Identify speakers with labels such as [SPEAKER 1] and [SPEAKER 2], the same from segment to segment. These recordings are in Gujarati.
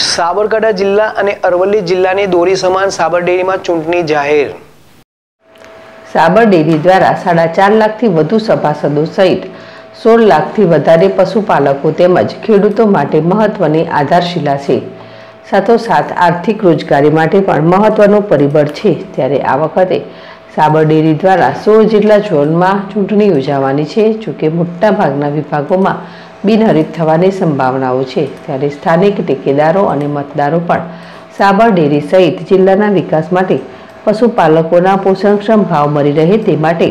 [SPEAKER 1] સાબરકાંઠા જિલ્લા અને અરવલ્લી જિલ્લાની દોરી સમાન સાબર ચૂંટણી જાહેર.
[SPEAKER 2] સાબર દ્વારા સાડા ચાર લાખથી વધુ સભાસદો સહિત સોળ લાખથી વધારે પશુપાલકો તેમજ ખેડૂતો માટે મહત્વની આધારશિલા છે. સાથોસાથ આર્થિક રોજગારી માટે પણ મહત્વનું પરિબળ છે. ત્યારે આ વખતે સાબર ડેરી દ્વારા સોળ જેટલા ઝોનમાં ચૂંટણી યોજાવાની છે, જોકે મોટાભાગના વિભાગોમાં બિનહરીફ થવાની સંભાવનાઓ છે. ત્યારે સ્થાનિક ટેકેદારો અને મતદારો પણ સાબર ડેરી સહિત જિલ્લાના વિકાસ માટે પશુપાલકોના પોષણક્ષમ ભાવ મળી રહે તે માટે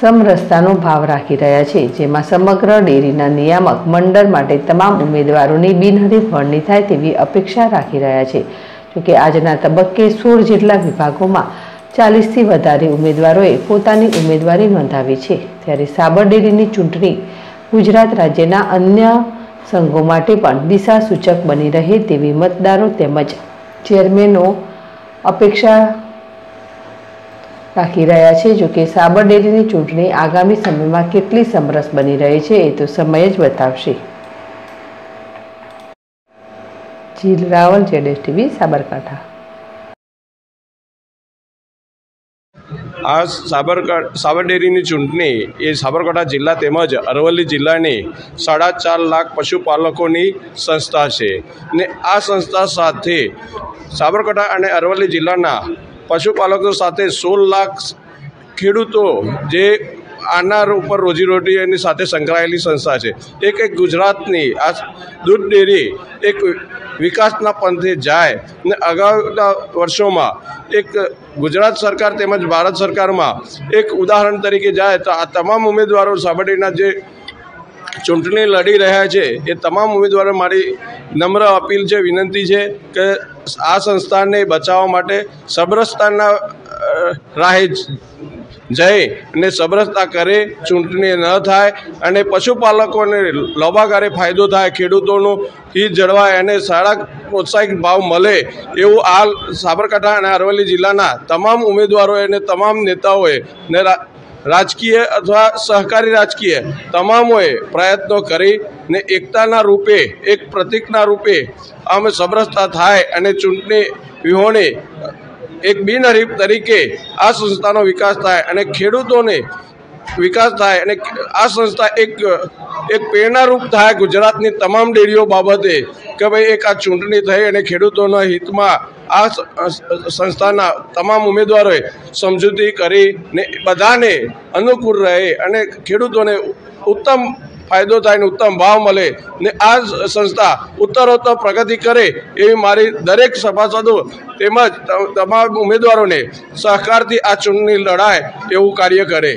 [SPEAKER 2] સમરસતાનો ભાવ રાખી રહ્યા છે. જેમાં સમગ્ર ડેરીના નિયામક મંડળ માટે તમામ ઉમેદવારોની બિનહરીફ વરણી થાય તેવી અપેક્ષા રાખી રહ્યા છે. જોકે આજના તબક્કે સોળ જેટલા વિભાગોમાં ચાલીસથી વધારે ઉમેદવારોએ પોતાની ઉમેદવારી નોંધાવી છે. ત્યારે સાબરડેરીની ચૂંટણી ગુજરાત રાજ્યના અન્ય સંઘો માટે પણ દિશા સૂચક બની રહે તેવી મતદારો તેમજ ચેરમેનો અપેક્ષા રાખી રહ્યા છે. જોકે સાબરડેરીની ચૂંટણી આગામી સમયમાં કેટલી સમરસ બની રહી છે એ તો સમય જ બતાવશે. જીલ રાવલ, જેડેશ ટીવી, સાબરકાંઠા.
[SPEAKER 3] આ સાબરકાંઠા સાબર ડેરીની ચૂંટણી એ સાબરકાંઠા જિલ્લા તેમજ અરવલ્લી જિલ્લાની સાડા ચાર લાખ પશુપાલકોની સંસ્થા છે. ને આ સંસ્થા સાથે સાબરકાંઠા અને અરવલ્લી જિલ્લાના પશુપાલકો સાથે સોળ લાખ ખેડૂતો જે આના ઉપર રોજીરોટી એની સાથે સંકળાયેલી સંસ્થા છે. એક એક ગુજરાતની આ દૂધ ડેરી એક વિકાસના પંથે જાય ને અગાઉના વર્ષોમાં એક ગુજરાત સરકાર તેમજ ભારત સરકારમાં એક ઉદાહરણ તરીકે જાય તો આ તમામ ઉમેદવારો સાબરડીના જે ચૂંટણી લડી રહ્યા છે, એ તમામ ઉમેદવારો મારી નમ્ર અપીલ છે, વિનંતી છે કે આ સંસ્થાને બચાવવા માટે સબરસ્તાના રાહે જઈ અને સબરસતા કરે, ચૂંટણી ન થાય અને પશુપાલકોને લોબાગારે ફાયદો થાય, ખેડૂતોનું હિત જળવાય અને સારા પ્રોત્સાહિત ભાવ મળે એવું આ સાબરકાંઠા અને અરવલ્લી જિલ્લાના તમામ ઉમેદવારોએ અને તમામ નેતાઓએ ને રાજકીય અથવા સહકારી રાજકીય તમામોએ પ્રયત્નો કરી ને એકતાના રૂપે, એક પ્રતિકના રૂપે અમે સબરસતા થાય અને ચૂંટણી વિહોણી એક બિનહરીફ તરીકે આ સંસ્થાનો વિકાસ થાય અને ખેડૂતોને વિકાસ થાય અને આ સંસ્થા એક એક પ્રેરણારૂપ થાય ગુજરાતની તમામ ડેરીઓ બાબતે કે ભાઈ એક આ ચૂંટણી થઈ અને ખેડૂતોના હિતમાં આ સંસ્થાના તમામ ઉમેદવારોએ સમજૂતી કરીને બધાને અનુકૂળ રહે અને ખેડૂતોને ઉત્તમ ફાયદો થાય ને ઉત્તમ ભાવ મળે ને આ સંસ્થા ઉત્તરોત્તર પ્રગતિ કરે એવી મારી દરેક સભાસદો તેમજ તમામ ઉમેદવારોને સહકારથી આ ચૂંટણી લડાય એવું કાર્ય કરે.